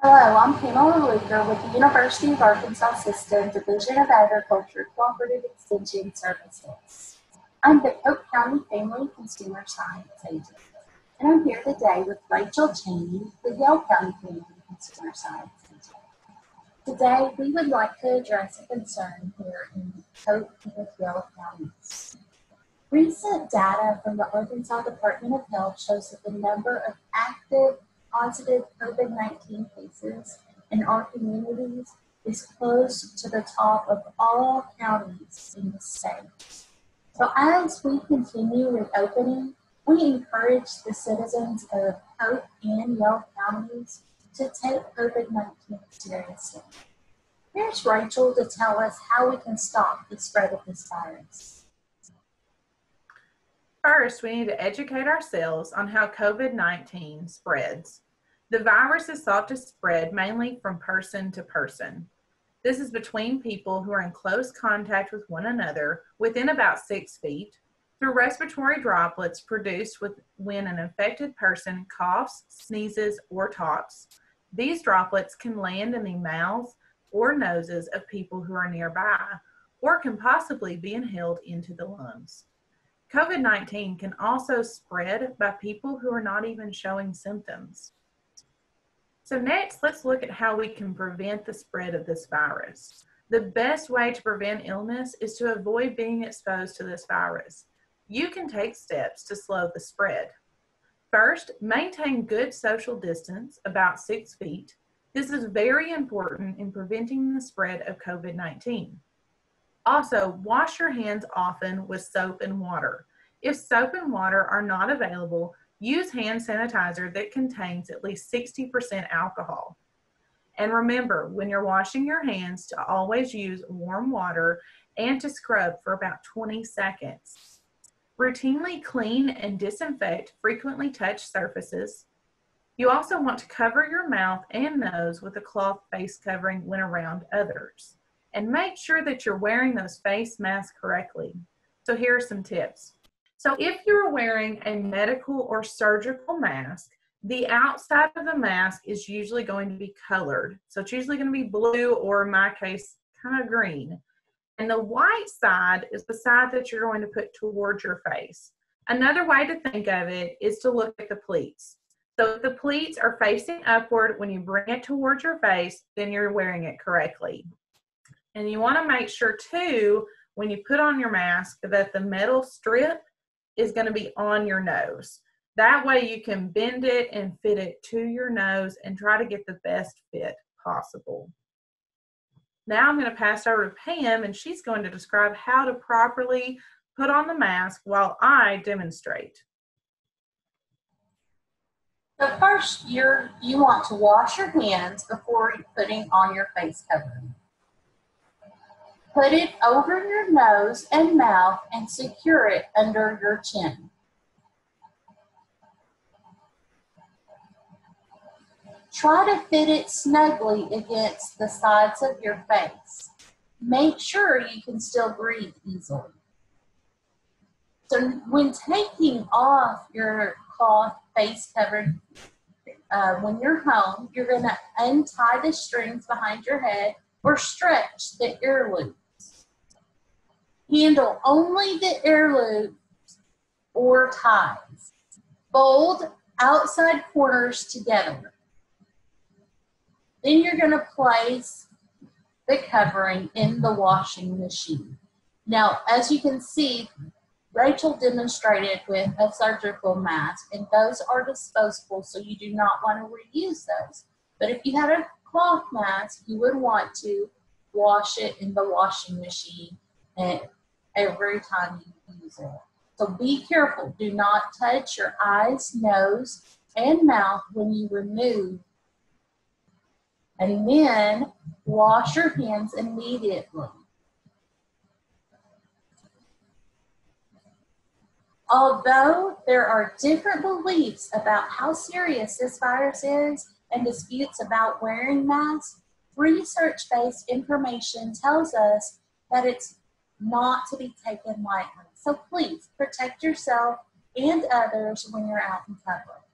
Hello, I'm Pamela Luker with the University of Arkansas System Division of Agriculture Cooperative Extension Services. I'm the Pope County Family Consumer Science Agent, and I'm here today with Rachel Chaney, the Yell County Family Consumer Science Agent. Today, we would like to address a concern here in Pope and Yell counties. Recent data from the Arkansas Department of Health shows that the number of active positive COVID 19 cases in our communities is close to the top of all counties in the state. So, as we continue reopening, we encourage the citizens of Pope and Yell counties to take COVID 19 seriously. Here's Rachel to tell us how we can stop the spread of this virus. First, we need to educate ourselves on how COVID 19 spreads. The virus is thought to spread mainly from person to person. This is between people who are in close contact with one another within about six feet through respiratory droplets produced with, when an infected person coughs, sneezes, or talks. These droplets can land in the mouths or noses of people who are nearby or can possibly be inhaled into the lungs. COVID 19 can also spread by people who are not even showing symptoms. So, next, let's look at how we can prevent the spread of this virus. The best way to prevent illness is to avoid being exposed to this virus. You can take steps to slow the spread. First, maintain good social distance, about six feet. This is very important in preventing the spread of COVID 19. Also, wash your hands often with soap and water. If soap and water are not available, use hand sanitizer that contains at least 60% alcohol. And remember, when you're washing your hands, to always use warm water and to scrub for about 20 seconds. Routinely clean and disinfect frequently touched surfaces. You also want to cover your mouth and nose with a cloth face covering when around others and make sure that you're wearing those face masks correctly. So here are some tips. So if you're wearing a medical or surgical mask, the outside of the mask is usually going to be colored. So it's usually going to be blue or in my case, kind of green. And the white side is the side that you're going to put towards your face. Another way to think of it is to look at the pleats. So if the pleats are facing upward when you bring it towards your face, then you're wearing it correctly. And you want to make sure too, when you put on your mask, that the metal strip is going to be on your nose. That way you can bend it and fit it to your nose and try to get the best fit possible. Now I'm going to pass over to Pam and she's going to describe how to properly put on the mask while I demonstrate. So first, you're, you want to wash your hands before putting on your face covering. Put it over your nose and mouth and secure it under your chin. Try to fit it snugly against the sides of your face. Make sure you can still breathe easily. So when taking off your cloth face cover, uh, when you're home, you're going to untie the strings behind your head or stretch the ear loops. handle only the air loops or ties. Fold outside corners together. Then you're going to place the covering in the washing machine. Now, as you can see, Rachel demonstrated with a surgical mask, and those are disposable, so you do not want to reuse those. But if you had a cloth mask, you would want to wash it in the washing machine and every time you use it. So be careful. Do not touch your eyes, nose, and mouth when you remove. And then wash your hands immediately. Although there are different beliefs about how serious this virus is and disputes about wearing masks, research based information tells us that it's not to be taken lightly. So please protect yourself and others when you're out in public.